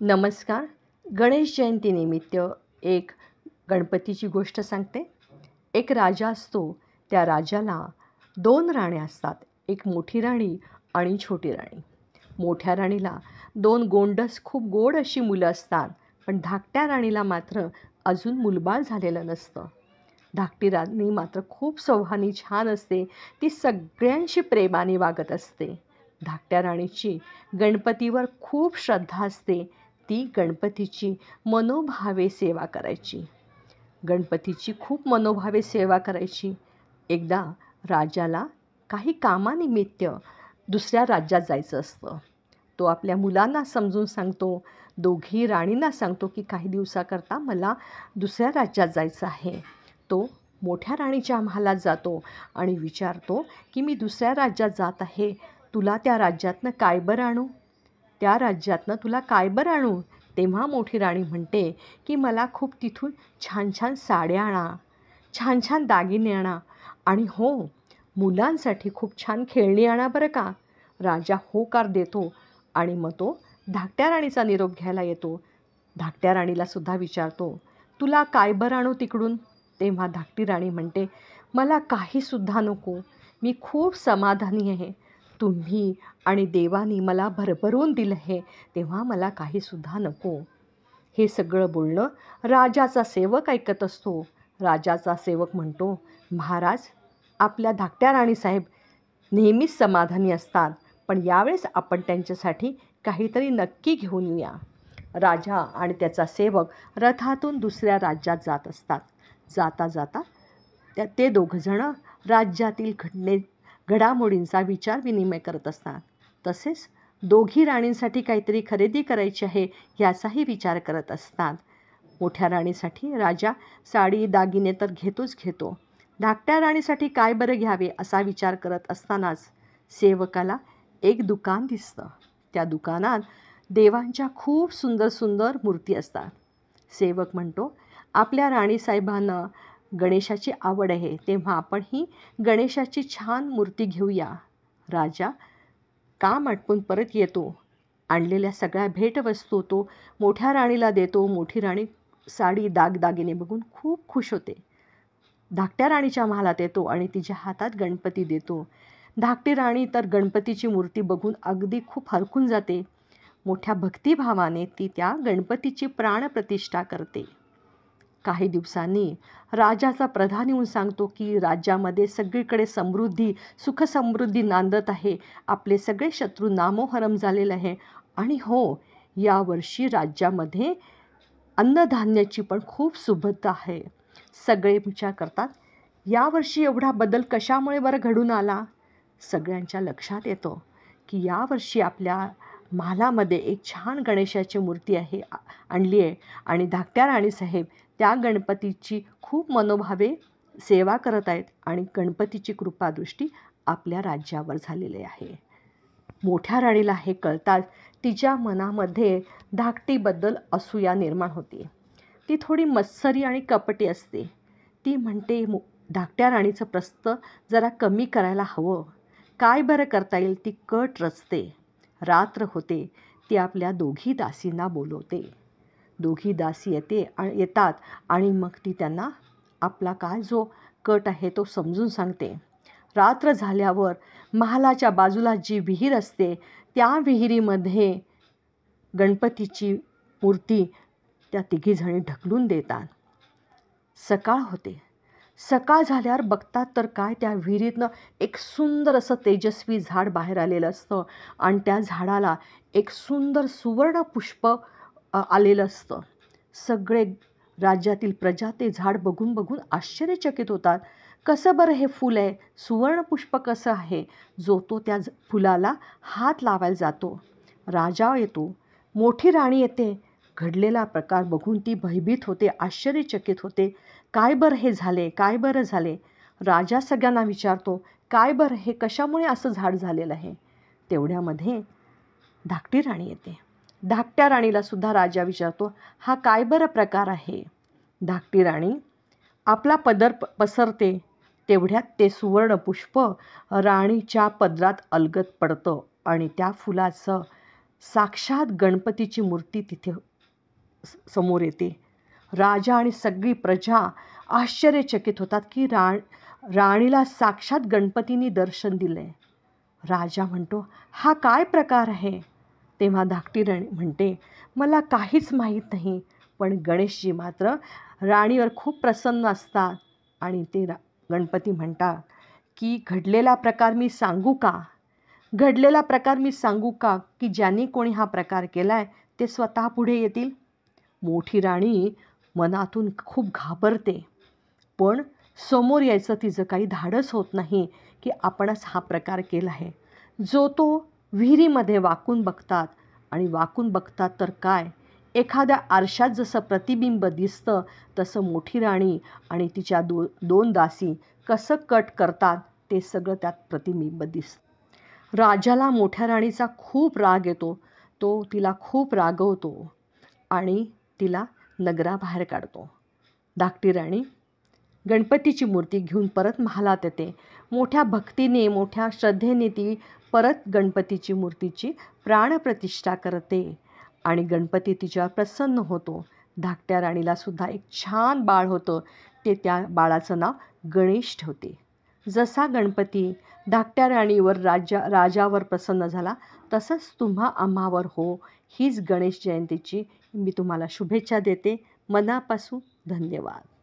नमस्कार. गणेश जयंतीनिमित्त एक गणपतीची गोष्ट सांगते. एक राजा असतो त्या राजाला दोन राण्या असतात. एक मोठी राणी आणि छोटी राणी. मोठ्या राणीला दोन गोंडस खूप गोड अशी मुलं असतात पण धाकट्या राणीला मात्र अजून मुलबाळ झालेलं नसतं. धाकटी राणी मात्र खूप स्वभावानी छान असते ती सगळ्यांशी प्रेमाने वागत असते. धाकट्या राणीची गणपतीवर खूप श्रद्धा असते ती गणपतीची मनोभावे सेवा करायची. गणपतीची खूप मनोभावे सेवा करायची. एकदा राजाला काही कामानिमित्त दुसऱ्या राज्यात जायचं असतं. तो आपल्या मुलांना समजून सांगतो दोघी राणींना सांगतो की काही दिवसाकरता मला दुसऱ्या राज्यात जायचं आहे. तो मोठ्या राणीच्या महालात जातो आणि विचारतो की मी दुसऱ्या राज्यात जात आहे. तुला त्या राज्यातनं काय बरं आणू? त्या राज्यातनं तुला काय बरं आणू? तेव्हा मोठी राणी म्हणते की मला खूप तिथून छान छान साड्या आणा छान छान दागिने आणा आणि हो मुलांसाठी खूप छान खेळणी आणा बरं का. राजा होकार देतो आणि मग तो धाकट्या राणीचा निरोप घ्यायला येतो. धाकट्या राणीला सुद्धा विचारतो तुला काय बरं आणू तिकडून? तेव्हा धाकटी राणी म्हणते मला काहीसुद्धा नको. मी खूप समाधानी आहे. तुम्ही आणि देवानी मला भरभरून दिलं आहे तेव्हा मला काहीसुद्धा नको. हे सगळं बोलणं राजाचा सेवक ऐकत असतो. राजाचा सेवक म्हणतो महाराज आपल्या धाकट्या राणीसाहेब नेहमीच समाधानी असतात पण यावेळेस आपण त्यांच्यासाठी काहीतरी नक्की घेऊन येऊया. राजा आणि त्याचा सेवक रथातून दुसऱ्या राज्यात जात असतात. जाता जाता त्या ते दोघंजणं राज्यातील घटने घडामोडींचा विचारविनिमय करत असतात. तसेच दोघी राणींसाठी काहीतरी खरेदी करायची आहे याचाही विचार करत असतात. मोठ्या राणीसाठी राजा साडी दागिने तर घेतोच घेतो. धाकट्या राणीसाठी काय बरं घ्यावे असा विचार करत असतानाच सेवकाला एक दुकान दिसतं. त्या दुकानात देवांच्या खूप सुंदर सुंदर मूर्ती असतात. सेवक म्हणतो आपल्या राणीसाहेबांना गणेशाची आवड आहे तेव्हा आपण ही गणेशाची छान मूर्ती घेऊया. राजा काम आटपून परत येतो. आणलेल्या सगळ्या भेटवस्तू तो मोठ्या राणीला देतो. मोठी राणी साडी दागदागिने बघून खूप खुश होते. धाकट्या राणीच्या महालात येतो आणि तिच्या हातात गणपती देतो. धाकटी राणी तर गणपतीची मूर्ती बघून अगदी खूप हरकून जाते. मोठ्या भक्तिभावाने ती त्या गणपतीची प्राणप्रतिष्ठा करते. काही दिवसांनी. राजाचा प्रधान येऊन सांगतो की राज्यामध्ये सगळीकडे समृद्धी सुखसमृद्धी नांदत आहे. आपले सगळे शत्रू नामोहरम झालेले आहे. आणि हो यावर्षी राज्यामध्ये अन्नधान्याची पण खूप सुबत्ता आहे. सगळे विचार करतात यावर्षी एवढा बदल कशामुळे बरं घडून आला? सगळ्यांच्या लक्षात येतो की यावर्षी आपल्या महालामध्ये एक छान गणेशाची मूर्ती आहे आणली आहे. आणि धाकट्या राणीसाहेब त्या गणपतीची खूप मनोभावे सेवा करत आहेत आणि गणपतीची कृपादृष्टी आपल्या राज्यावर झालेली आहे. मोठ्या राणीला हे कळताच तिच्या मनामध्ये धाकटीबद्दल असूया निर्माण होते. ती थोडी मत्सरी आणि कपटी असते. ती म्हणते मो धाकट्या राणीचं प्रस्त जरा कमी करायला हवं. काय बरं करता येईल ती कट रचते. रात्र होते ती आपल्या दोघी दासींना बोलवते. दोघी दासी येते येतात आणि मग ती त्यांना आपला काय जो कट आहे तो समजून सांगते. रात्र झाल्यावर महालाच्या बाजूला जी विहीर असते त्या विहिरीमध्ये गणपतीची मूर्ती त्या तिघीजणी ढकलून देतात. सकाळ होते. सकाळ झाल्यावर बघतात तर काय त्या विहिरीतनं एक सुंदर असं तेजस्वी झाड बाहेर आलेलं असतं आणि त्या झाडाला एक सुंदर सुवर्ण पुष्प आलेलं असतं. सगळे राज्यातील प्रजा ते झाड बघून बघून आश्चर्यचकित होतात. कसं बरं हे फूल आहे? सुवर्णपुष्प कसं आहे? जो तो त्या फुलाला हात लावायला जातो. राजा येतो. मोठी राणी येते. घडलेला प्रकार बघून ती भयभीत होते आश्चर्यचकित होते. काय बरं हे झाले? काय बरं झाले? राजा सगळ्यांना विचारतो काय बरं? हे कशामुळे असं झाड झालेलं आहे? तेवढ्यामध्ये धाकटी राणी येते. धाकट्या राणीला सुद्धा राजा विचारतो हा काय बरं प्रकार आहे? धाकटी राणी आपला पदर प पसरते. तेवढ्यात ते सुवर्णपुष्प राणीच्या पदरात अलगत पडतं आणि त्या फुलाचं साक्षात गणपतीची मूर्ती तिथे समोर येते. राजा आणि सगळी प्रजा आश्चर्यचकित होतात की रा राणीला साक्षात गणपतींनी दर्शन दिलं आहे राजा म्हणतो हा काय प्रकार आहे? तेव्हा धाकटी राणी म्हणते मला काहीच माहीत नाही पण गणेशजी मात्र राणीवर खूप प्रसन्न असतात. आणि ते रा गणपती म्हणतात की घडलेला प्रकार मी सांगू का? घडलेला प्रकार मी सांगू का की ज्यांनी कोणी हा प्रकार केला आहे ते स्वतः पुढे येतील? मोठी राणी मनातून खूप घाबरते. पण समोर यायचं तिचं काही धाडस होत नाही की आपणच हा प्रकार केला आहे. जो तो विहिरीमध्ये वाकून बघतात. आणि वाकून बघतात तर काय? एखाद्या आरशात जसं प्रतिबिंब दिसतं तसं मोठी राणी आणि तिच्या दो दोन दासी कसं कट करतात ते सगळं त्यात प्रतिबिंब दिसतं. राजाला मोठ्या राणीचा खूप राग येतो. तो तिला खूप रागवतो. आणि तिला नगराबाहेर काढतो. धाकटी राणी गणपतीची मूर्ती घेऊन परत महालात येते. मोठ्या भक्तीने मोठ्या श्रद्धेने ती परत गणपतीची मूर्तीची प्राणप्रतिष्ठा करते आणि गणपती तिच्यावर प्रसन्न होतो. धाकट्या राणीला सुद्धा एक छान बाळ होतं. ते त्या बाळाचं नाव गणेश ठेवते. जसा गणपती धाकट्या राणीवर राजा राजावर प्रसन्न झाला तसंच तुम्हा आम्हावर हो. हीच गणेश जयंतीची मी तुम्हाला शुभेच्छा देते. मनापासून धन्यवाद.